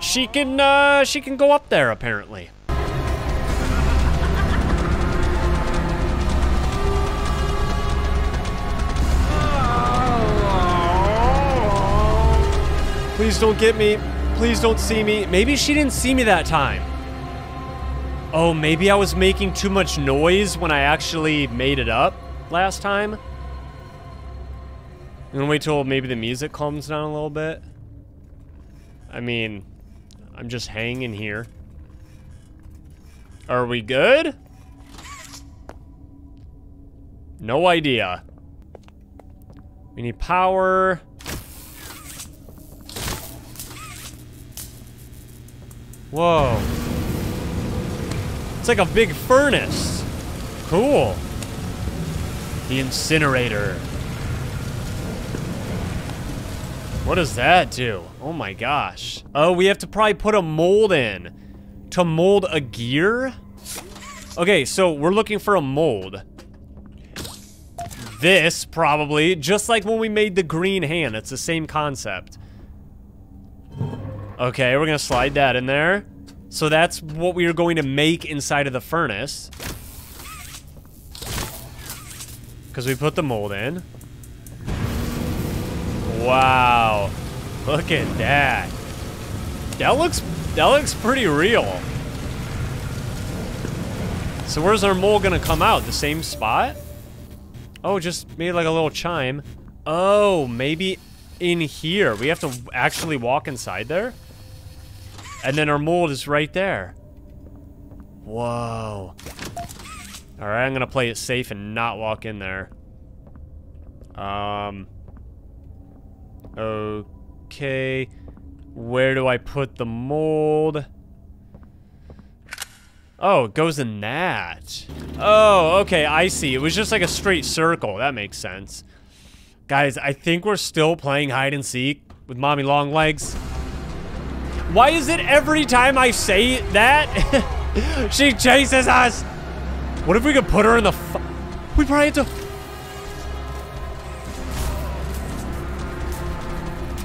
She can, uh, she can go up there, apparently. Please don't get me. Please don't see me. Maybe she didn't see me that time. Oh, maybe I was making too much noise when I actually made it up last time. I'm gonna wait till maybe the music calms down a little bit. I mean, I'm just hanging here. Are we good? No idea. We need power. Whoa. It's like a big furnace. Cool. The incinerator. What does that do? Oh my gosh. Oh, we have to probably put a mold in to mold a gear? Okay, so we're looking for a mold. This, probably, just like when we made the green hand. It's the same concept. Okay, we're gonna slide that in there. So that's what we are going to make inside of the furnace. Because we put the mold in. Wow. Look at that. That looks that looks pretty real. So where's our mole gonna come out? The same spot? Oh, just made like a little chime. Oh, maybe in here. We have to actually walk inside there? And then our mold is right there. Whoa. Alright, I'm gonna play it safe and not walk in there. Um... Okay. Where do I put the mold? Oh, it goes in that. Oh, okay, I see. It was just like a straight circle. That makes sense. Guys, I think we're still playing hide and seek with Mommy Long Legs. Why is it every time I say that, she chases us? What if we could put her in the We probably have to...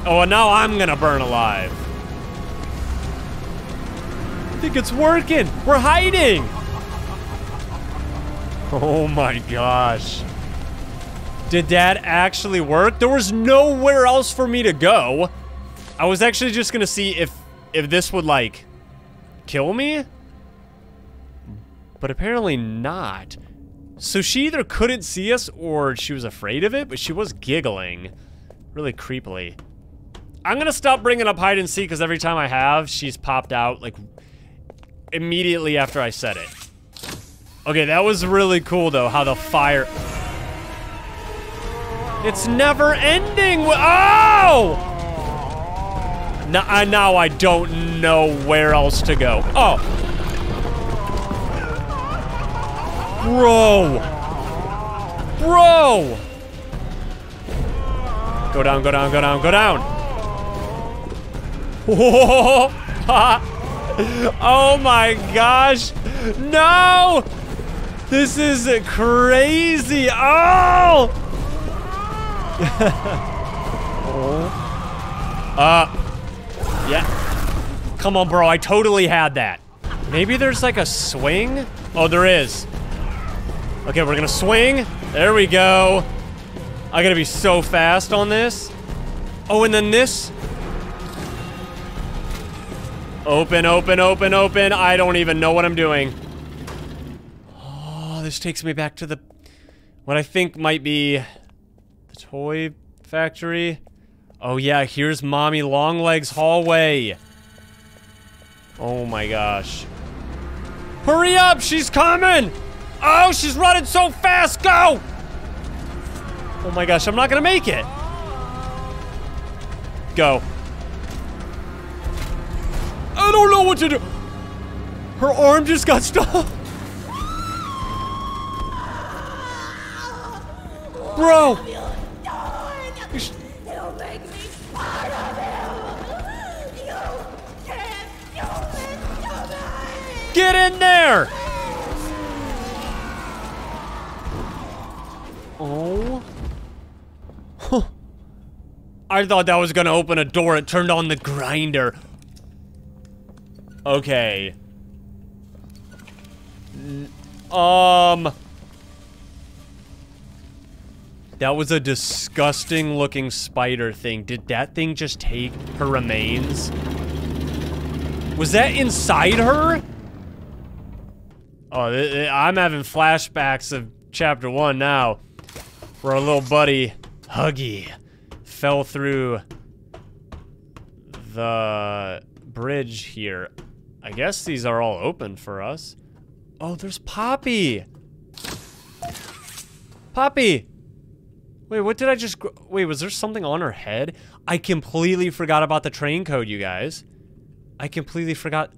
Oh, now I'm gonna burn alive. I think it's working. We're hiding. Oh my gosh. Did that actually work? There was nowhere else for me to go. I was actually just gonna see if if this would like kill me. But apparently not. So she either couldn't see us or she was afraid of it, but she was giggling really creepily. I'm gonna stop bringing up hide and seek because every time I have, she's popped out like immediately after I said it. Okay, that was really cool though, how the fire... It's never ending! Oh! Now, uh, now I don't know where else to go. Oh. Bro. Bro. Go down, go down, go down, go down. oh my gosh. No. This is crazy. Oh. uh. Yeah. Come on, bro. I totally had that. Maybe there's like a swing? Oh, there is. Okay, we're gonna swing. There we go. I gotta be so fast on this. Oh, and then this. Open, open, open, open. I don't even know what I'm doing. Oh, this takes me back to the what I think might be the toy factory. Oh yeah, here's Mommy Longlegs hallway. Oh my gosh. Hurry up, she's coming! Oh, she's running so fast, go! Oh my gosh, I'm not gonna make it. Go. I don't know what to do. Her arm just got stuck. Bro! Get in there! Oh. I thought that was gonna open a door. It turned on the grinder. Okay. Um. That was a disgusting looking spider thing. Did that thing just take her remains? Was that inside her? Oh, I'm having flashbacks of chapter one now. Where our little buddy, Huggy, fell through the bridge here. I guess these are all open for us. Oh, there's Poppy. Poppy. Wait, what did I just... Wait, was there something on her head? I completely forgot about the train code, you guys. I completely forgot.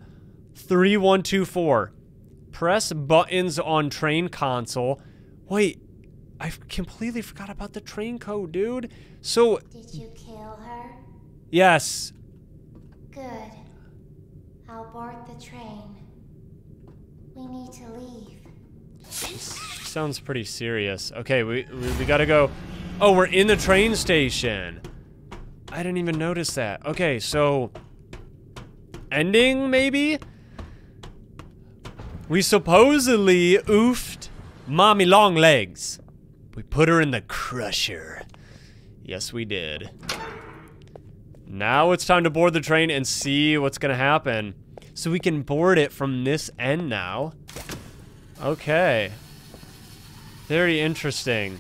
3124. Press buttons on train console. Wait, I completely forgot about the train code, dude. So... Did you kill her? Yes. I'll board the train. We need to leave. Sounds pretty serious. Okay, we, we, we gotta go... Oh, we're in the train station. I didn't even notice that. Okay, so... Ending, maybe? We supposedly oofed Mommy Longlegs. We put her in the crusher. Yes, we did. Now it's time to board the train and see what's gonna happen. So we can board it from this end now. Okay. Very interesting.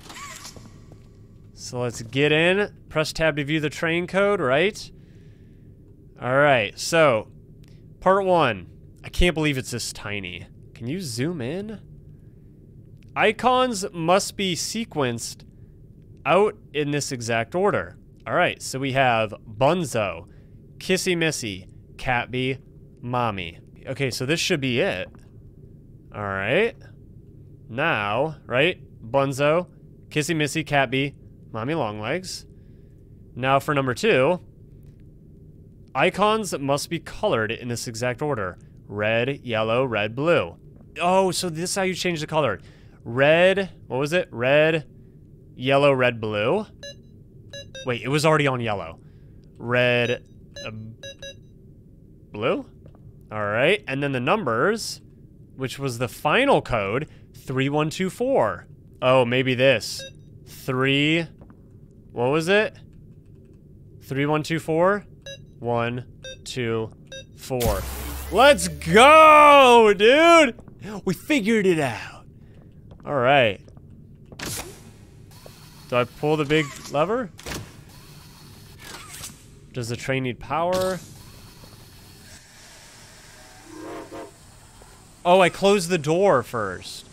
So let's get in. Press tab to view the train code, right? Alright, so part one. I can't believe it's this tiny. Can you zoom in? Icons must be sequenced out in this exact order. Alright, so we have Bunzo, Kissy Missy, Cat-Bee, Mommy. Okay, so this should be it. Alright. Now, right? Bunzo, Kissy Missy, Cat-Bee, Mommy Longlegs. Now for number two. Icons must be colored in this exact order. Red, yellow, red, blue. Oh, so this is how you change the color. Red, what was it? Red, yellow, red, blue. Wait, it was already on yellow. Red, uh, blue? All right, and then the numbers, which was the final code, 3124. Oh, maybe this. Three, what was it? 3124? One, two, four. Let's go, dude! We figured it out. All right. Do I pull the big lever? Does the train need power? Oh, I closed the door first.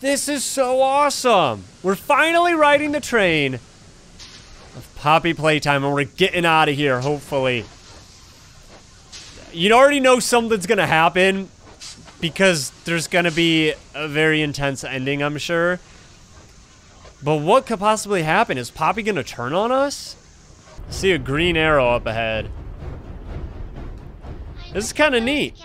This is so awesome. We're finally riding the train of Poppy Playtime and we're getting out of here, hopefully. You already know something's gonna happen because there's gonna be a very intense ending, I'm sure. But what could possibly happen? Is Poppy gonna turn on us? I see a green arrow up ahead. This is kind of neat.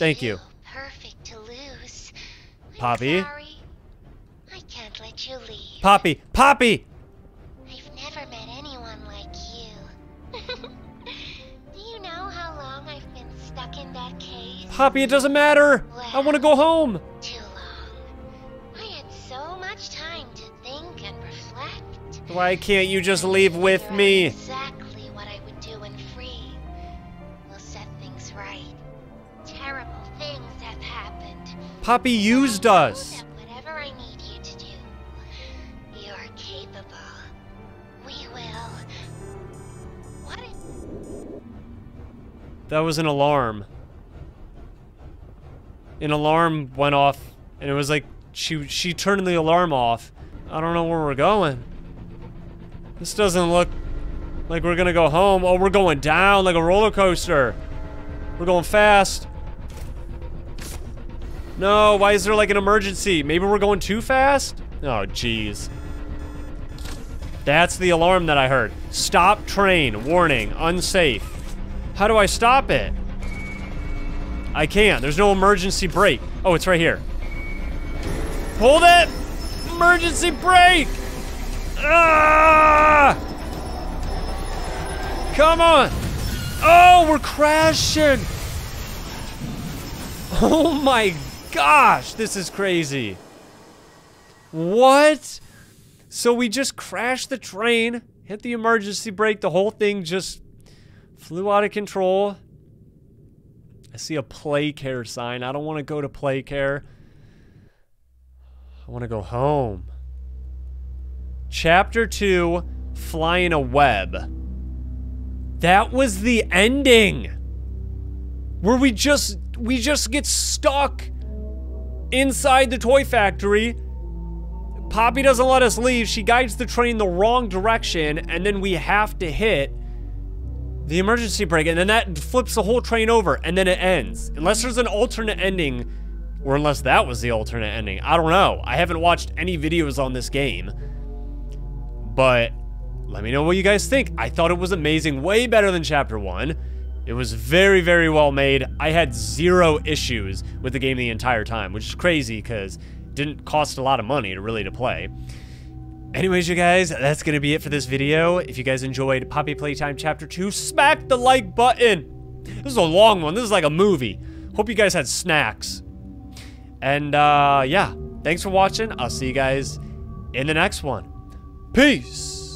Thank you. Perfect to lose. I'm Poppy? Sorry. I can't let you leave. Poppy! Poppy! I've never met anyone like you. Do you know how long I've been stuck in that case? Poppy, it doesn't matter! I want to go home! Too long. I had so much time to think and reflect. Why can't you just leave with me? Exactly Poppy used us. Whatever I need you to do, you're capable. We will. What? That was an alarm. An alarm went off, and it was like she she turned the alarm off. I don't know where we're going. This doesn't look like we're gonna go home. Oh, we're going down like a roller coaster. We're going fast. No, why is there like an emergency? Maybe we're going too fast? Oh, jeez. That's the alarm that I heard. Stop train. Warning. Unsafe. How do I stop it? I can't. There's no emergency brake. Oh, it's right here. Hold it! Emergency brake! Ah! Come on! Oh, we're crashing! Oh my gosh, this is crazy. What? So we just crashed the train, hit the emergency brake, the whole thing just flew out of control. I see a play care sign. I don't want to go to play care. I want to go home. Chapter 2 Fly in a Web. That was the ending. Where we just we just get stuck inside the toy factory. Poppy doesn't let us leave. She guides the train the wrong direction and then we have to hit the emergency brake and then that flips the whole train over and then it ends. Unless there's an alternate ending or unless that was the alternate ending. I don't know. I haven't watched any videos on this game. But let me know what you guys think. I thought it was amazing, way better than Chapter 1. It was very, very well made. I had zero issues with the game the entire time, which is crazy because it didn't cost a lot of money to really to play. Anyways, you guys, that's going to be it for this video. If you guys enjoyed Poppy Playtime Chapter 2, smack the like button. This is a long one. This is like a movie. Hope you guys had snacks. And, uh, yeah. Thanks for watching. I'll see you guys in the next one. Peace.